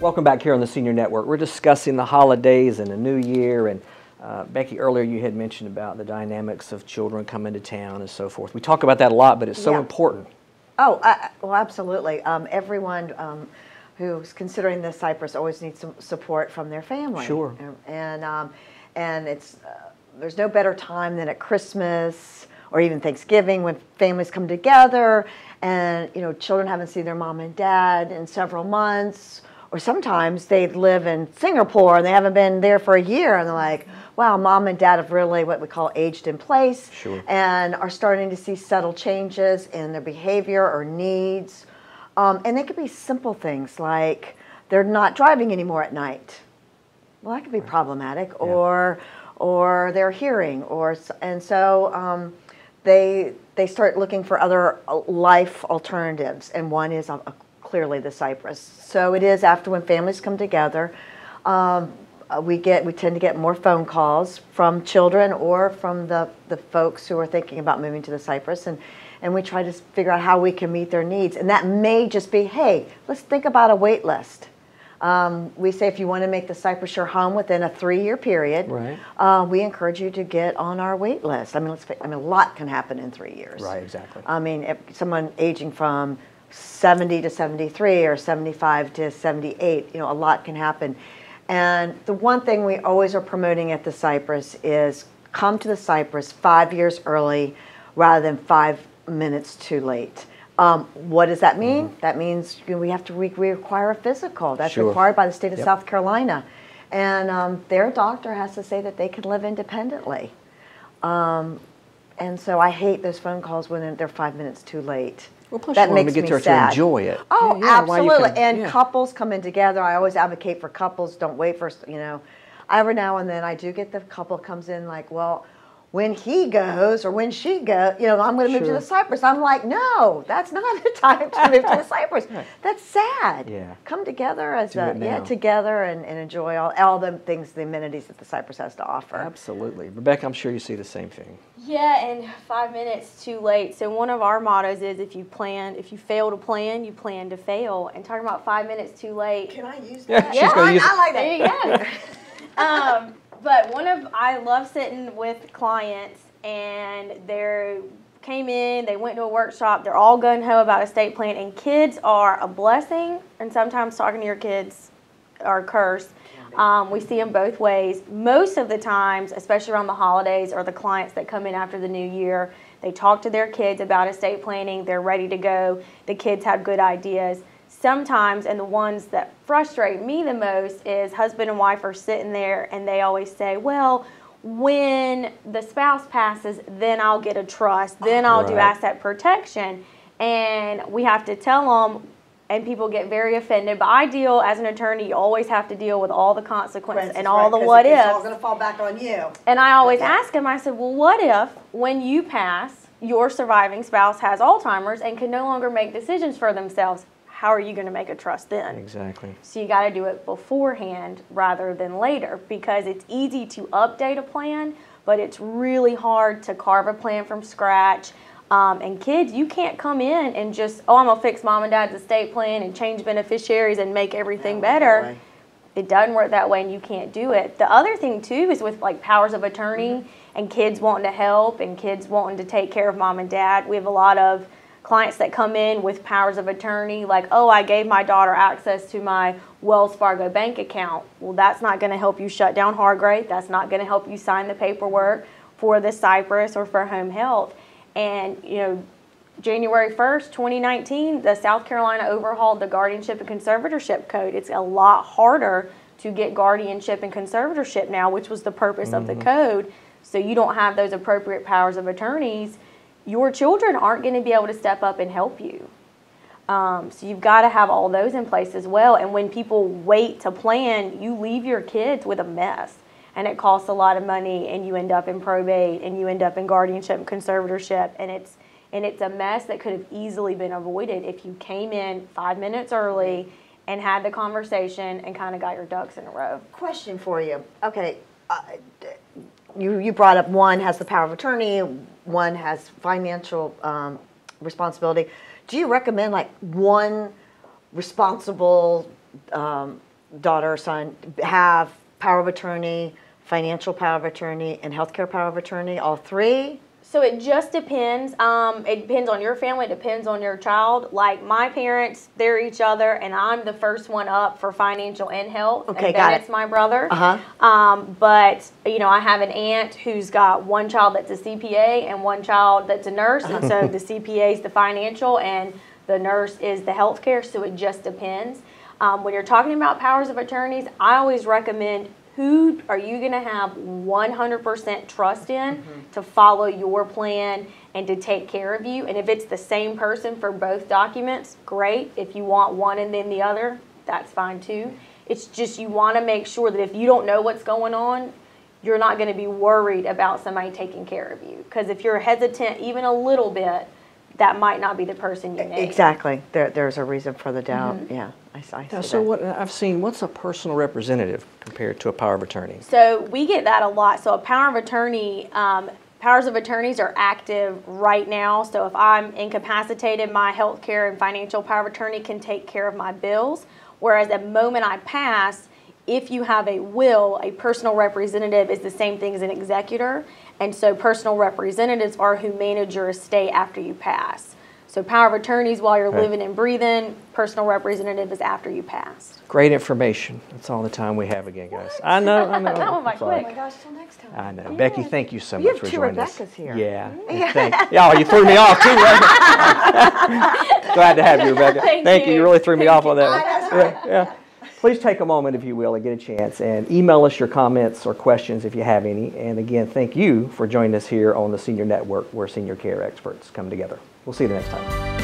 Welcome back here on the Senior Network. We're discussing the holidays and the new year. And uh, Becky, earlier you had mentioned about the dynamics of children coming to town and so forth. We talk about that a lot, but it's so Yeah. important. Oh, I, well, absolutely. Um, everyone um, who's considering the Cypress always needs some support from their family. Sure. And and, um, and it's uh, there's no better time than at Christmas or even Thanksgiving when families come together and you know children haven't seen their mom and dad in several months. Or sometimes they live in Singapore and they haven't been there for a year, and they're like, "Wow, mom and dad have really what we call aged in place." Sure. and are starting to see subtle changes in their behavior or needs. Um, and they could be simple things like they're not driving anymore at night. Well, that could be problematic, or or their hearing, or and so um, they they start looking for other uh, life alternatives, and one is uh, uh, clearly the cypress. So it is after when families come together. Um, uh, we get we tend to get more phone calls from children or from the, the folks who are thinking about moving to the Cypress and and we try to figure out how we can meet their needs and that may just be hey let's think about a wait list um, we say if you want to make the Cypress your home within a three-year period, Right. uh, we encourage you to get on our wait list. I mean, let's. I mean, a lot can happen in three years. Right, exactly. I mean, if someone aging from 70 to 73 or 75 to 78, you know, a lot can happen. And the one thing we always are promoting at the Cypress is come to the Cypress five years early rather than five minutes too late. Um, what does that mean? That means you know, we have to re- we require a physical. That's Sure. required by the state of Yep. South Carolina. And um, their doctor has to say that they can live independently. Um, and so I hate those phone calls when they're five minutes too late. Well, plus that you want makes to get me there to sad. enjoy it. Oh, Yeah, yeah, absolutely. can- and yeah. couples coming together. I always advocate for couples. Don't wait for you know. Every now and then, I do get the couple comes in like, well, when he goes or when she goes, you know, I'm going to move to the Cypress. I'm like, no, that's not the time to move to the Cypress. That's sad. Yeah. Come together as Do a yeah together and, and enjoy all all the things, the amenities that the Cypress has to offer. Absolutely. Rebecca, I'm sure you see the same thing. Yeah, and five minutes too late. So one of our mottos is if you plan, if you fail to plan, you plan to fail. And talking about five minutes too late. Can I use that? Yeah, gonna I, use it. I like There that. you go. um, but one of I love sitting with clients, and they came in, they went to a workshop. They're all gun ho about estate plan, and kids are a blessing, and sometimes talking to your kids are a curse. Um, we see them both ways. Most of the times, especially around the holidays, or the clients that come in after the new year, they talk to their kids about estate planning. They're ready to go. The kids have good ideas sometimes and the ones that frustrate me the most is husband and wife are sitting there and they always say well when the spouse passes then i'll get a trust then i'll do asset protection and we have to tell them and people get very offended but i deal as an attorney you always have to deal with all the consequences and all the what It's all ifs going to fall back on you. and I always Yeah. ask him, I said, well, what if when you pass, your surviving spouse has Alzheimer's and can no longer make decisions for themselves? How are you going to make a trust then? Exactly. So you got to do it beforehand rather than later because it's easy to update a plan, but it's really hard to carve a plan from scratch. Um, and kids, you can't come in and just, oh, I'm going to fix mom and dad's estate plan and change beneficiaries and make everything that better way. it doesn't work that way and you can't do it. The other thing too is with like powers of attorney and kids wanting to help and kids wanting to take care of mom and dad. We have a lot of clients that come in with powers of attorney like, "Oh, I gave my daughter access to my Wells Fargo bank account." Well, that's not going to help you shut down Hargray. That's not going to help you sign the paperwork for the Cypress or for home health. And, you know, January 1st, 2019, the South Carolina overhauled the guardianship and conservatorship code. It's a lot harder to get guardianship and conservatorship now, which was the purpose of the mm-hmm. code. So you don't have those appropriate powers of attorneys. Your children aren't going to be able to step up and help you. Um, so you've got to have all those in place as well. And when people wait to plan, you leave your kids with a mess. And it costs a lot of money, and you end up in probate, and you end up in guardianship and conservatorship, and it's and it's a mess that could have easily been avoided if you came in five minutes early and had the conversation and kind of got your ducks in a row. Question for you. Okay, uh, you you brought up one has the power of attorney, one has financial um, responsibility. Do you recommend like one responsible um, daughter or son have power of attorney, financial power of attorney, and healthcare power of attorney? All three? So it just depends. Um, it depends on your family. It depends on your child. Like my parents, they're each other, and I'm the first one up for financial and health. Okay, and got then it. it's my brother. Uh-huh. Um, but you know, I have an aunt who's got one child that's a CPA and one child that's a nurse, and so the CPA is the financial, and the nurse is the healthcare. So it just depends. Um, when you're talking about powers of attorneys, I always recommend who are you going to have 100% trust in mm-hmm. to follow your plan and to take care of you. And if it's the same person for both documents, great. If you want one and then the other, that's fine too. It's just you want to make sure that if you don't know what's going on, you're not going to be worried about somebody taking care of you. Because if you're hesitant even a little bit, that might not be the person you need. Exactly. There, there's a reason for the doubt. Mm-hmm. Yeah, I, s- I see Now, so that. what I've seen, what's a personal representative compared to a power of attorney? So we get that a lot. So a power of attorney, um, powers of attorneys are active right now. So if I'm incapacitated, my health care and financial power of attorney can take care of my bills. Whereas the moment I pass, if you have a will, a personal representative is the same thing as an executor. And so personal representatives are who manage your estate after you pass. So power of attorneys while you're Okay. living and breathing, personal representative is after you pass. Great information. That's all the time we have again, guys. I know, I know. That one might I'm sorry. quick. gosh, till next time. I know. Becky, thank you so You much for two joining us. You have two Rebeccas here. Yeah. Yeah. Thank, yeah, oh, you threw me off too, Rebecca. Glad to have you, Rebecca. Thank you. You you. really threw me off on that one. Yeah, yeah. Please take a moment, if you will, and get a chance and email us your comments or questions if you have any. And again, thank you for joining us here on the Senior Network where senior care experts come together. We'll see you the next time.